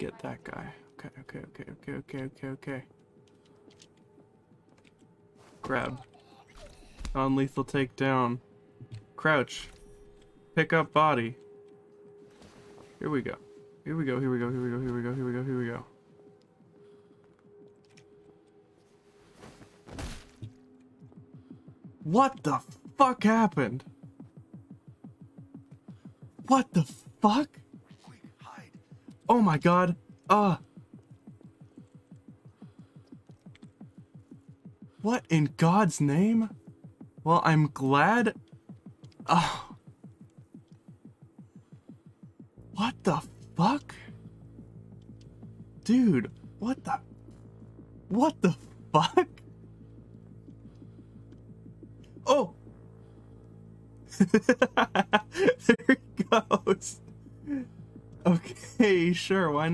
get that guy. Okay, okay, okay, okay, okay, okay, okay. Grab. Non-lethal takedown. Crouch. Pick up body. Here we go. Here we go, here we go, here we go, here we go, here we go, here we go. What the fuck happened? What the fuck? Oh my god. Uh. What in God's name? Well, I'm glad. Oh. What the fuck? Dude, what the. What the fuck? Oh! there. Okay, sure, why not?